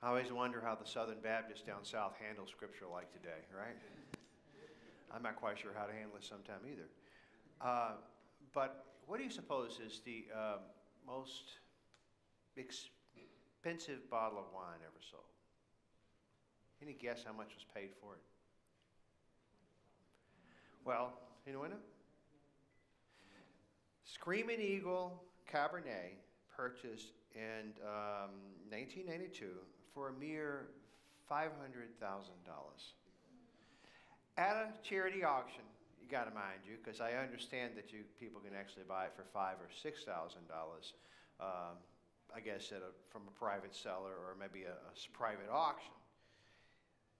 I always wonder how the Southern Baptists down south handle scripture like today, right? I'm not quite sure how to handle it sometime either. Uh, but what do you suppose is the uh, most expensive bottle of wine ever sold? Any guess how much was paid for it? Well, anyone know? What? Screaming Eagle Cabernet purchased in um, 1992 for a mere $500,000. At a charity auction, you got to mind you, because I understand that you people can actually buy it for five or six thousand um, dollars. I guess a, from a private seller or maybe a, a private auction.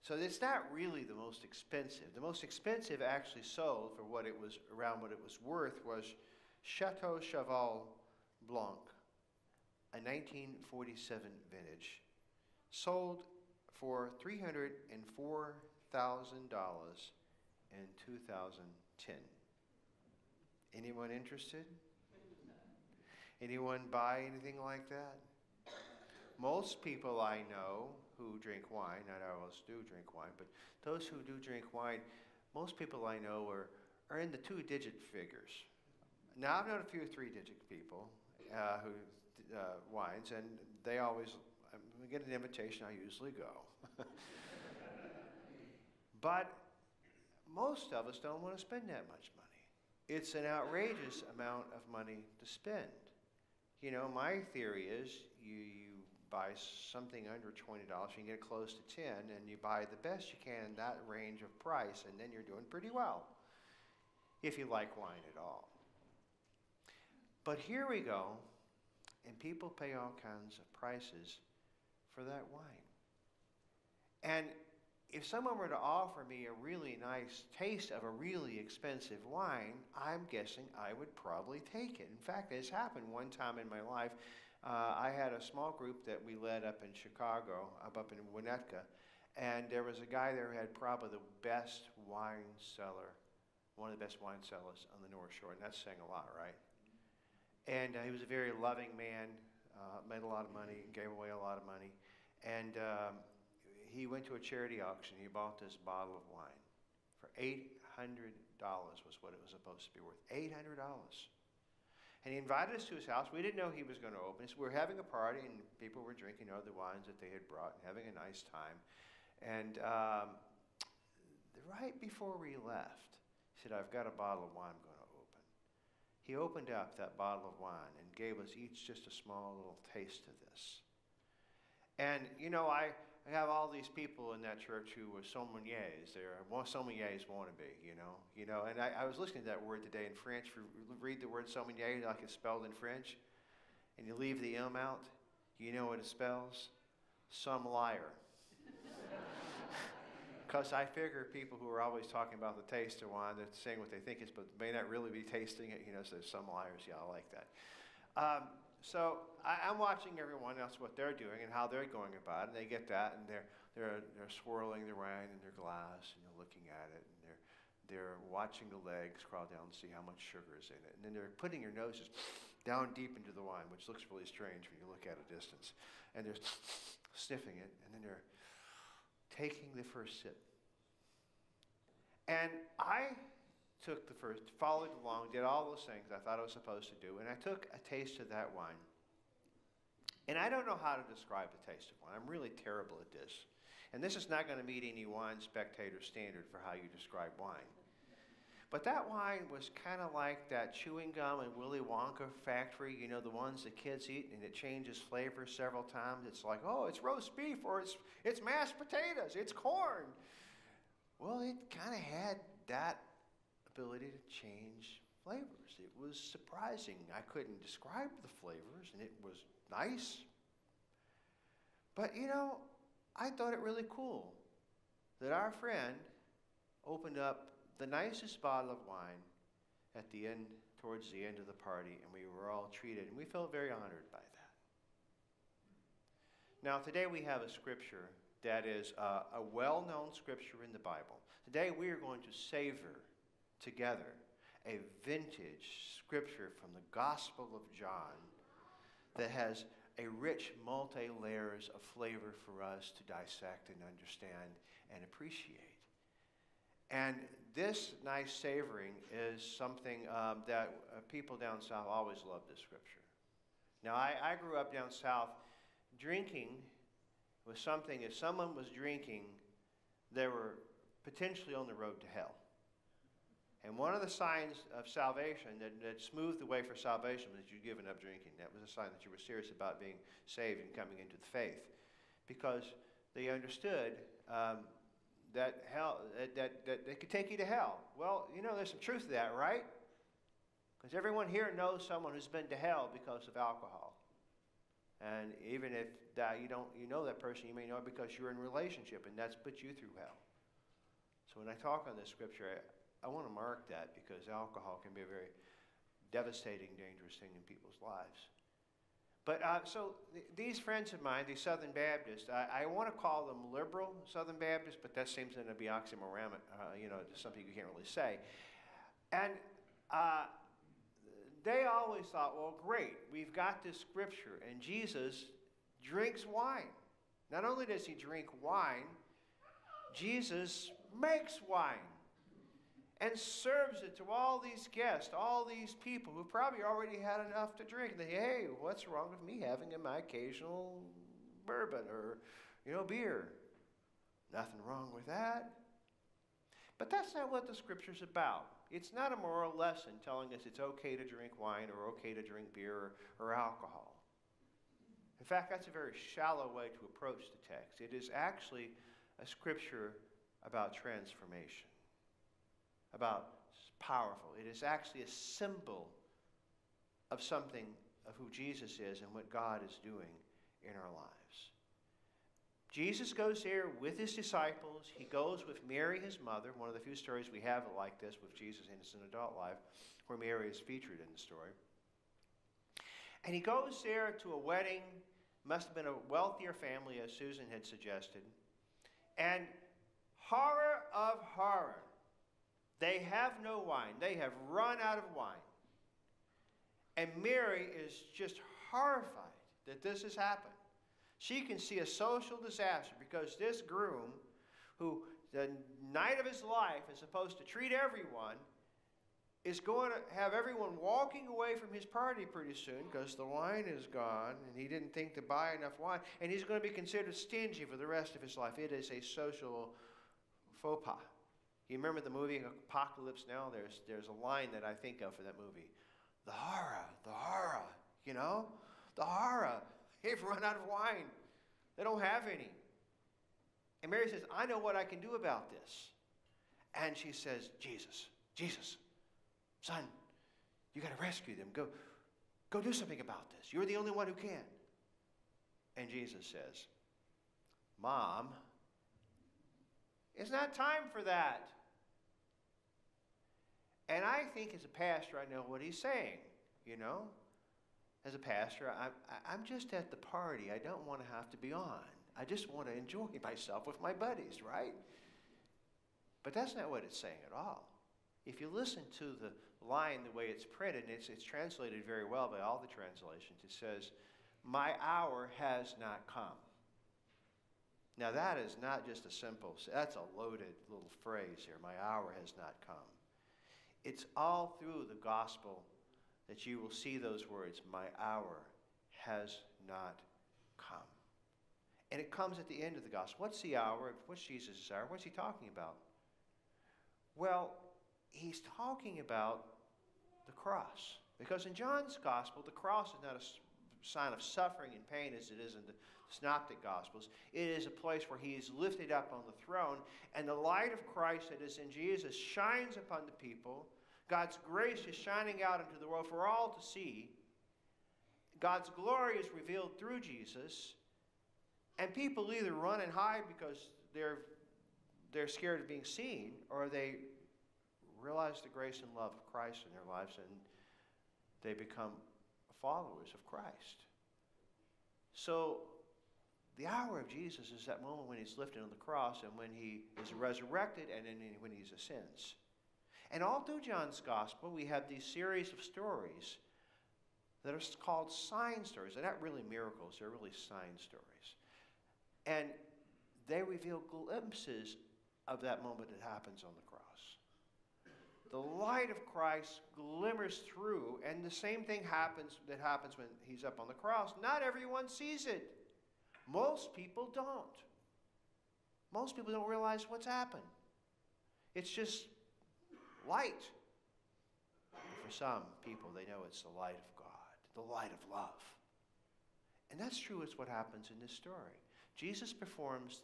So it's not really the most expensive. The most expensive actually sold for what it was around what it was worth was Chateau Cheval Blanc, a 1947 vintage, sold for $304,000 in 2010. Anyone interested? Anyone buy anything like that? Most people I know who drink wine, not all of us do drink wine, but those who do drink wine, most people I know are, are in the two digit figures. Now, I've known a few three digit people uh, who uh, wines, and they always, I get an invitation, I usually go. but most of us don't want to spend that much money. It's an outrageous amount of money to spend. You know, my theory is you, you buy something under $20, you get close to 10, and you buy the best you can in that range of price, and then you're doing pretty well, if you like wine at all. But here we go, and people pay all kinds of prices for that wine. And if someone were to offer me a really nice taste of a really expensive wine, I'm guessing I would probably take it. In fact, it's happened one time in my life. Uh, I had a small group that we led up in Chicago, up, up in Winnetka, and there was a guy there who had probably the best wine cellar, one of the best wine cellars on the North Shore, and that's saying a lot, right? And uh, he was a very loving man, uh, made a lot of money, gave away a lot of money, and um, he went to a charity auction. He bought this bottle of wine for $800 was what it was supposed to be worth. $800. And he invited us to his house. We didn't know he was going to open it. So we were having a party, and people were drinking other wines that they had brought and having a nice time. And um, right before we left, he said, I've got a bottle of wine I'm going to open. He opened up that bottle of wine and gave us each just a small little taste of this. And, you know, I, I have all these people in that church who were sommeliers. They're sommeliers want to be, you know, you know. And I, I was listening to that word today in French. read the word sommelier like it's spelled in French, and you leave the M out. You know what it spells? Some liar. Because I figure people who are always talking about the taste of wine, they're saying what they think is, but may not really be tasting it. You know, so some liars. Yeah, I like that. Um, so I, am watching everyone else what they're doing and how they're going about it. And they get that, and they're they're they're swirling the wine in their glass, and they're looking at it, and they're they're watching the legs crawl down and see how much sugar is in it, and then they're putting your noses down deep into the wine, which looks really strange when you look at a distance, and they're sniffing it, and then they're taking the first sip. And I took the first, followed along, did all those things I thought I was supposed to do, and I took a taste of that wine. And I don't know how to describe the taste of wine. I'm really terrible at this. And this is not going to meet any wine spectator standard for how you describe wine. But that wine was kind of like that chewing gum in Willy Wonka factory, you know, the ones the kids eat and it changes flavor several times. It's like, oh, it's roast beef or it's, it's mashed potatoes, it's corn. Well, it kind of had that ability to change flavors. It was surprising. I couldn't describe the flavors, and it was nice. But you know, I thought it really cool that our friend opened up the nicest bottle of wine at the end, towards the end of the party, and we were all treated, and we felt very honored by that. Now, today we have a scripture that is uh, a well known scripture in the Bible. Today we are going to savor together a vintage scripture from the Gospel of John that has a rich multi layers of flavor for us to dissect and understand and appreciate. And this nice savoring is something um, that uh, people down south always love this scripture. Now, I, I grew up down south. Drinking was something, if someone was drinking, they were potentially on the road to hell. And one of the signs of salvation that, that smoothed the way for salvation was you'd given up drinking. That was a sign that you were serious about being saved and coming into the faith. Because they understood um, that hell that, that, that they could take you to hell. Well, you know, there's some truth to that, right? Because everyone here knows someone who's been to hell because of alcohol. And even if that you don't you know that person, you may know it because you're in relationship and that's put you through hell. So when I talk on this scripture, I, want to mark that because alcohol can be a very devastating, dangerous thing in people's lives. But uh, so th- these friends of mine, these Southern Baptists, I, I want to call them liberal Southern Baptists, but that seems to be oxymoronic, uh, you know, something you can't really say. And uh, they always thought, well, great, we've got this scripture, and Jesus drinks wine. Not only does he drink wine, Jesus makes wine and serves it to all these guests, all these people who probably already had enough to drink. They, hey, what's wrong with me having my occasional bourbon or, you know, beer? Nothing wrong with that. But that's not what the scripture's about. It's not a moral lesson telling us it's okay to drink wine or okay to drink beer or, or alcohol. In fact, that's a very shallow way to approach the text. It is actually a scripture about transformation, about powerful. It is actually a symbol of something of who Jesus is and what God is doing in our lives. Jesus goes there with his disciples. He goes with Mary, his mother, one of the few stories we have like this with Jesus in his adult life, where Mary is featured in the story. And he goes there to a wedding, must have been a wealthier family, as Susan had suggested. And horror of horror, they have no wine. They have run out of wine. And Mary is just horrified that this has happened. She can see a social disaster because this groom, who the night of his life is supposed to treat everyone, is going to have everyone walking away from his party pretty soon because the wine is gone and he didn't think to buy enough wine. And he's going to be considered stingy for the rest of his life. It is a social faux pas. You remember the movie Apocalypse Now? There's, there's a line that I think of for that movie. The horror, the horror, you know? The horror. They've run out of wine. They don't have any. And Mary says, I know what I can do about this. And she says, Jesus, Jesus, son, you got to rescue them. Go, go do something about this. You're the only one who can. And Jesus says, Mom, it's not time for that. And I think as a pastor, I know what he's saying, you know? as a pastor, I, I'm just at the party. I don't want to have to be on. I just want to enjoy myself with my buddies, right? But that's not what it's saying at all. If you listen to the line the way it's printed, and it's, it's translated very well by all the translations, it says, My hour has not come. Now, that is not just a simple, that's a loaded little phrase here. My hour has not come. It's all through the gospel that you will see those words, My hour has not come. And it comes at the end of the gospel. What's the hour? What's Jesus' hour? What's he talking about? Well, he's talking about the cross. Because in John's gospel, the cross is not a sign of suffering and pain as it is in the synoptic gospels. It is a place where he is lifted up on the throne, and the light of Christ that is in Jesus shines upon the people God's grace is shining out into the world for all to see. God's glory is revealed through Jesus. And people either run and hide because they're, they're scared of being seen, or they realize the grace and love of Christ in their lives and they become followers of Christ. So, the hour of Jesus is that moment when he's lifted on the cross and when he is resurrected and then when he ascends. And all through John's gospel, we have these series of stories that are called sign stories. They're not really miracles, they're really sign stories. And they reveal glimpses of that moment that happens on the cross. The light of Christ glimmers through, and the same thing happens that happens when he's up on the cross. Not everyone sees it. Most people don't. Most people don't realize what's happened. It's just light. for some people, they know it's the light of God, the light of love. And that's true it's what happens in this story. Jesus performs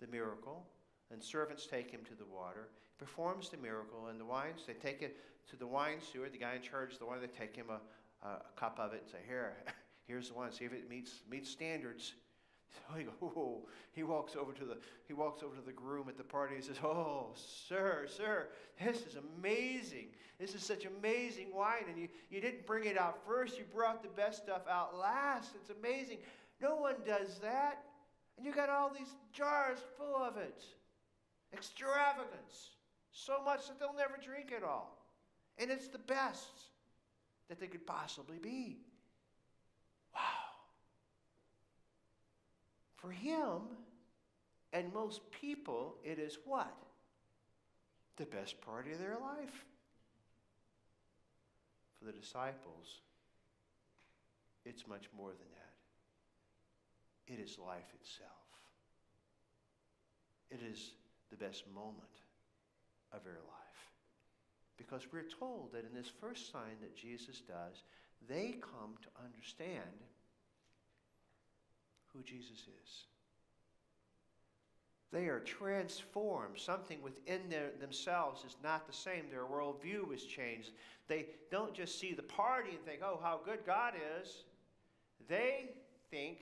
the miracle, and servants take him to the water. He performs the miracle, and the wines, they take it to the wine steward, the guy in charge the wine, they take him a, a, cup of it and say, Here, here's the wine, see if it meets, meets standards. So he, oh, he walks over to the he walks over to the groom at the party and says, "Oh, sir, sir, this is amazing. This is such amazing wine, and you, you didn't bring it out first. You brought the best stuff out last. It's amazing. No one does that, and you got all these jars full of it. Extravagance, so much that they'll never drink it all, and it's the best that they could possibly be." For him and most people, it is what? The best part of their life. For the disciples, it's much more than that. It is life itself. It is the best moment of your life. Because we're told that in this first sign that Jesus does, they come to understand who Jesus is. They are transformed. Something within their, themselves is not the same. Their worldview is changed. They don't just see the party and think, oh, how good God is. They think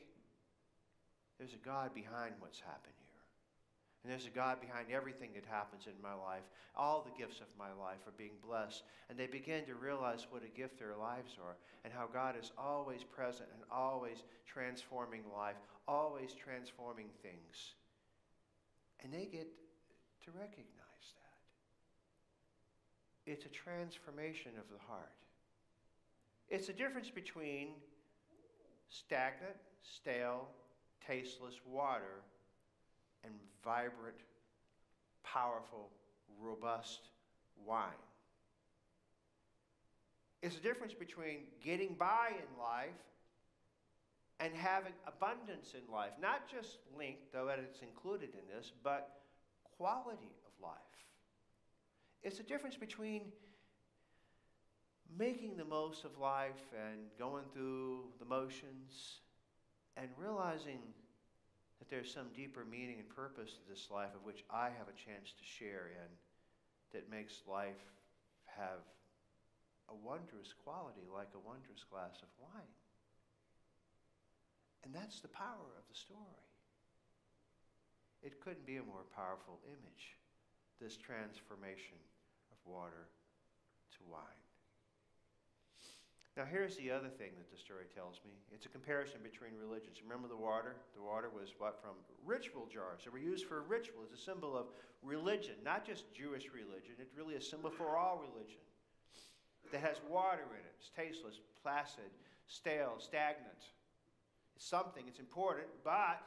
there's a God behind what's happened here. And there's a God behind everything that happens in my life. All the gifts of my life are being blessed. And they begin to realize what a gift their lives are and how God is always present and always transforming life, always transforming things. And they get to recognize that. It's a transformation of the heart. It's a difference between stagnant, stale, tasteless water and vibrant, powerful, robust wine. It's the difference between getting by in life and having abundance in life. Not just linked, though it's included in this, but quality of life. It's the difference between making the most of life and going through the motions and realizing that there's some deeper meaning and purpose to this life of which I have a chance to share in that makes life have a wondrous quality like a wondrous glass of wine. And that's the power of the story. It couldn't be a more powerful image, this transformation of water to wine. Now, here's the other thing that the story tells me. It's a comparison between religions. Remember the water? The water was what? From ritual jars. They were used for ritual. It's a symbol of religion, not just Jewish religion. It's really a symbol for all religion. That has water in it. It's tasteless, placid, stale, stagnant. It's something, it's important, but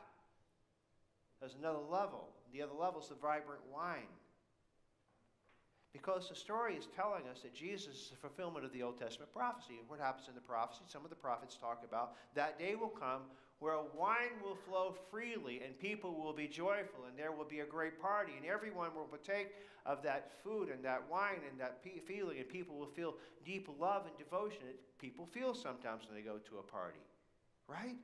there's another level. The other level is the vibrant wine. Because the story is telling us that Jesus is the fulfillment of the Old Testament prophecy. And what happens in the prophecy? Some of the prophets talk about that day will come where wine will flow freely and people will be joyful and there will be a great party and everyone will partake of that food and that wine and that feeling and people will feel deep love and devotion that people feel sometimes when they go to a party. Right?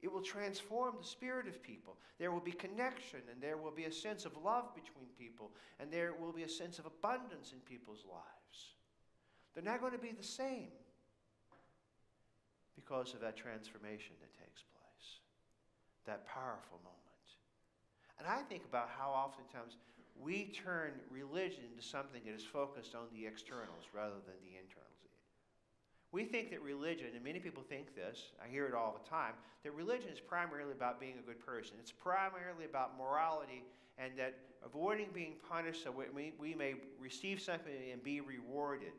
It will transform the spirit of people. There will be connection and there will be a sense of love between people and there will be a sense of abundance in people's lives. They're not going to be the same because of that transformation that takes place, that powerful moment. And I think about how oftentimes we turn religion into something that is focused on the externals rather than the internals. We think that religion, and many people think this, I hear it all the time, that religion is primarily about being a good person. It's primarily about morality and that avoiding being punished so we, we may receive something and be rewarded.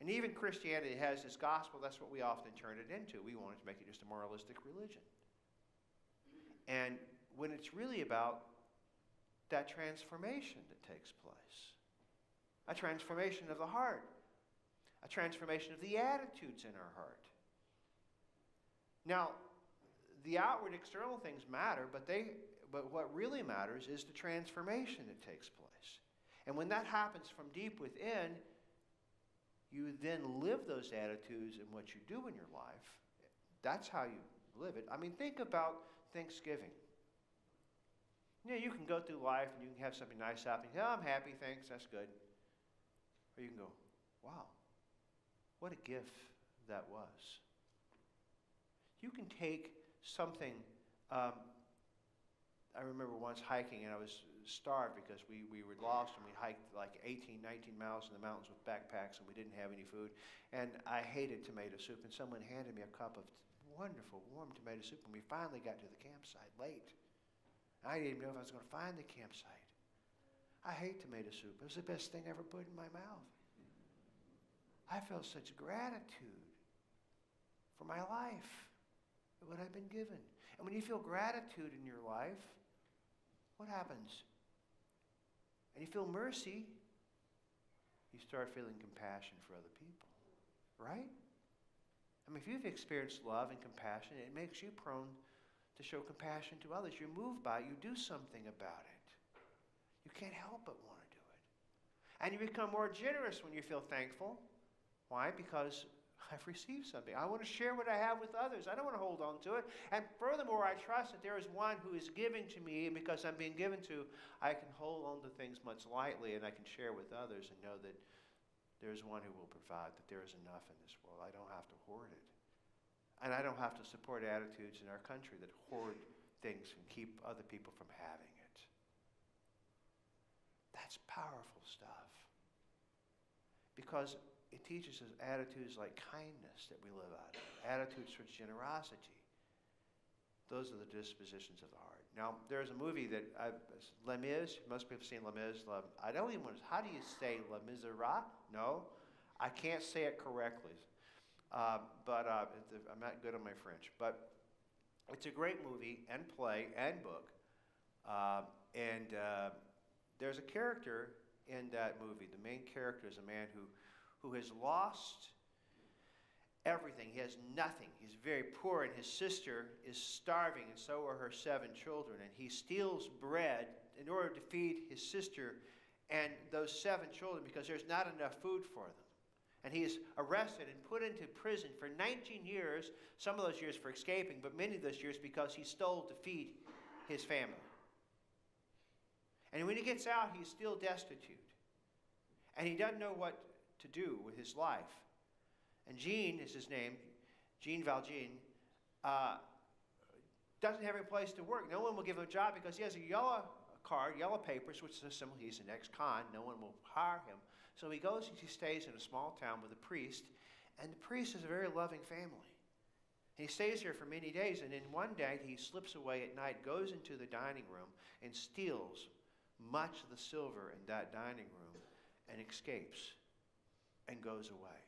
And even Christianity has this gospel, that's what we often turn it into. We want to make it just a moralistic religion. And when it's really about that transformation that takes place a transformation of the heart, a transformation of the attitudes in our heart. Now, the outward external things matter, but, they, but what really matters is the transformation that takes place. And when that happens from deep within, you then live those attitudes in what you do in your life. That's how you live it. I mean, think about Thanksgiving. You know, you can go through life and you can have something nice happen. Yeah, I'm happy, thanks, that's good. Or you can go, wow, what a gift that was. You can take something. Um, I remember once hiking and I was starved because we, we were lost and we hiked like 18, 19 miles in the mountains with backpacks and we didn't have any food. And I hated tomato soup, and someone handed me a cup of wonderful, warm tomato soup, and we finally got to the campsite late. I didn't even know if I was going to find the campsite. I hate tomato soup. It was the best thing I ever put in my mouth. I felt such gratitude for my life, and what I've been given. And when you feel gratitude in your life, what happens? And you feel mercy, you start feeling compassion for other people, right? I mean, if you've experienced love and compassion, it makes you prone to show compassion to others. You're moved by it, you do something about it. You can't help but want to do it. And you become more generous when you feel thankful. Why? Because I've received something. I want to share what I have with others. I don't want to hold on to it. And furthermore, I trust that there is one who is giving to me, and because I'm being given to, I can hold on to things much lightly and I can share with others and know that there is one who will provide, that there is enough in this world. I don't have to hoard it. And I don't have to support attitudes in our country that hoard things and keep other people from having it. That's powerful stuff. Because it teaches us attitudes like kindness that we live out of, attitudes towards generosity. Those are the dispositions of the heart. Now, there's a movie that I've, Les Mis, most people have seen Les Mis. I don't even want to, how do you say Les Miserables? No, I can't say it correctly. Uh, but uh, I'm not good on my French. But it's a great movie and play and book. Uh, and uh, there's a character in that movie. The main character is a man who, who has lost everything. He has nothing. He's very poor, and his sister is starving, and so are her seven children. And he steals bread in order to feed his sister and those seven children because there's not enough food for them. And he is arrested and put into prison for 19 years, some of those years for escaping, but many of those years because he stole to feed his family. And when he gets out, he's still destitute. And he doesn't know what to do with his life. And Jean is his name, Jean Valjean, uh, doesn't have any place to work. No one will give him a job because he has a yellow card, yellow papers, which is a symbol he's an ex-con. No one will hire him. So he goes he stays in a small town with a priest, and the priest is a very loving family. He stays here for many days, and then one day he slips away at night, goes into the dining room, and steals much of the silver in that dining room and escapes and goes away.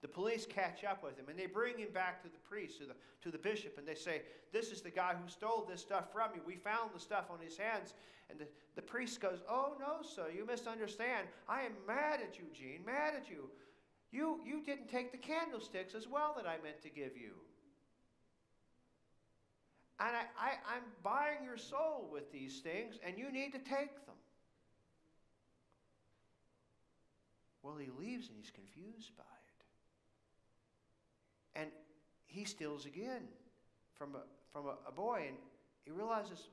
The police catch up with him and they bring him back to the priest, to the, to the bishop, and they say, This is the guy who stole this stuff from you. We found the stuff on his hands. And the, the priest goes, Oh, no, sir, you misunderstand. I am mad at you, Jean, mad at you. You, you didn't take the candlesticks as well that I meant to give you. And I, I, I'm buying your soul with these things, and you need to take them. Well, he leaves and he's confused by it. And he steals again from a, from a, a boy, and he realizes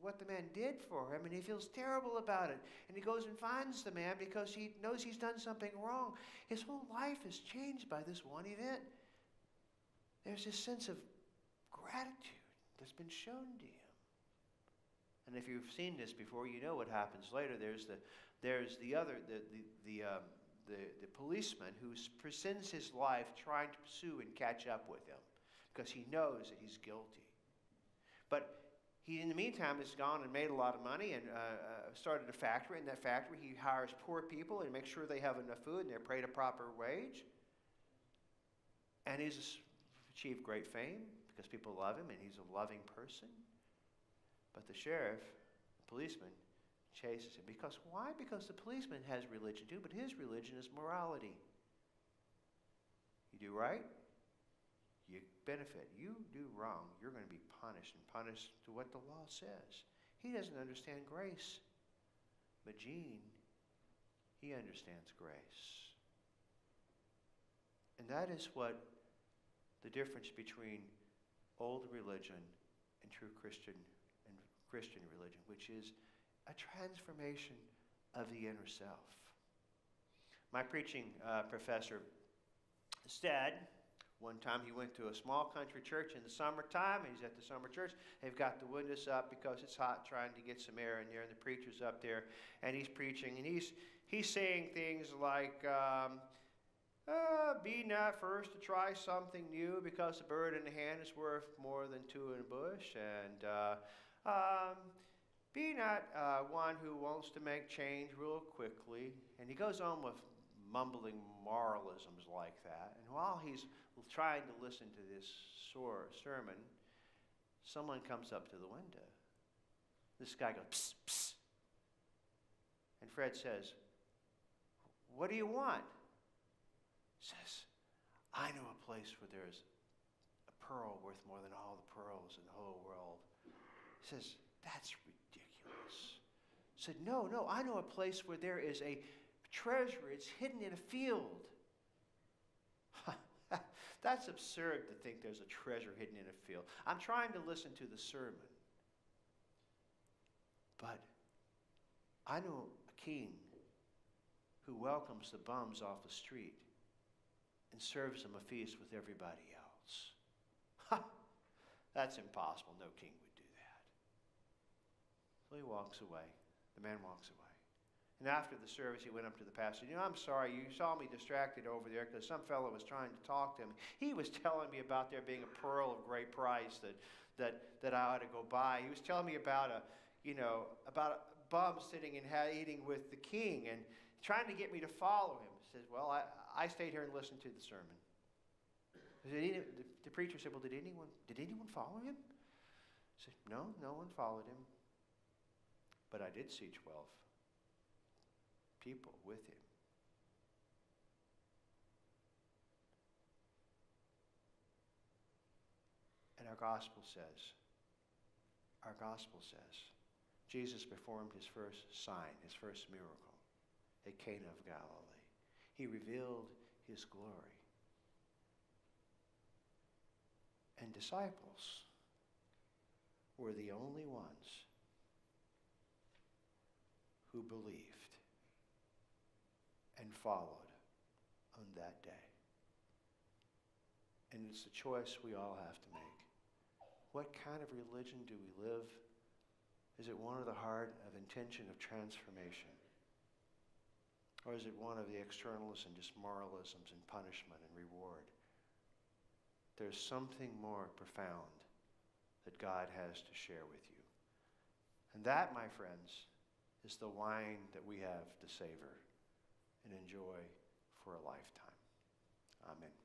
what the man did for him, and he feels terrible about it. And he goes and finds the man because he knows he's done something wrong. His whole life is changed by this one event. There's this sense of gratitude that's been shown to him. And if you've seen this before, you know what happens later. There's the, there's the other, the, the, the um, the, the policeman who spends his life trying to pursue and catch up with him because he knows that he's guilty. But he, in the meantime, has gone and made a lot of money and uh, uh, started a factory. In that factory, he hires poor people and makes sure they have enough food and they're paid a proper wage. And he's achieved great fame because people love him and he's a loving person. But the sheriff, the policeman, chases him. Because why? Because the policeman has religion too, but his religion is morality. You do right, you benefit. You do wrong, you're going to be punished and punished to what the law says. He doesn't understand grace. But Jean, he understands grace. And that is what the difference between old religion and true Christian and Christian religion, which is a transformation of the inner self. My preaching uh, professor, Stead, one time he went to a small country church in the summertime. He's at the summer church. They've got the windows up because it's hot, trying to get some air in there. And the preacher's up there, and he's preaching, and he's he's saying things like, um, uh, "Be not first to try something new, because a bird in the hand is worth more than two in a bush." And uh, um, be not uh, one who wants to make change real quickly. And he goes on with mumbling moralisms like that. And while he's trying to listen to this sore sermon, someone comes up to the window. This guy goes, psst, psst. And Fred says, What do you want? says, I know a place where there's a pearl worth more than all the pearls in the whole world. He says, That's ridiculous. Said, No, no, I know a place where there is a treasure. It's hidden in a field. That's absurd to think there's a treasure hidden in a field. I'm trying to listen to the sermon. But I know a king who welcomes the bums off the street and serves them a feast with everybody else. Ha! That's impossible. No king. He walks away. The man walks away. And after the service, he went up to the pastor. You know, I'm sorry, you saw me distracted over there because some fellow was trying to talk to him. He was telling me about there being a pearl of great price that, that, that I ought to go buy. He was telling me about a, you know, about a bum sitting and eating with the king and trying to get me to follow him. He says, well, I, I stayed here and listened to the sermon. The, the preacher said, well, did anyone, did anyone follow him? I said, no, no one followed him. But I did see 12 people with him. And our gospel says, our gospel says, Jesus performed his first sign, his first miracle at Cana of Galilee. He revealed his glory. And disciples were the only ones who believed and followed on that day. And it's a choice we all have to make. What kind of religion do we live? Is it one of the heart of intention of transformation? Or is it one of the externals and just moralisms and punishment and reward? There's something more profound that God has to share with you. And that, my friends, is the wine that we have to savor and enjoy for a lifetime. Amen.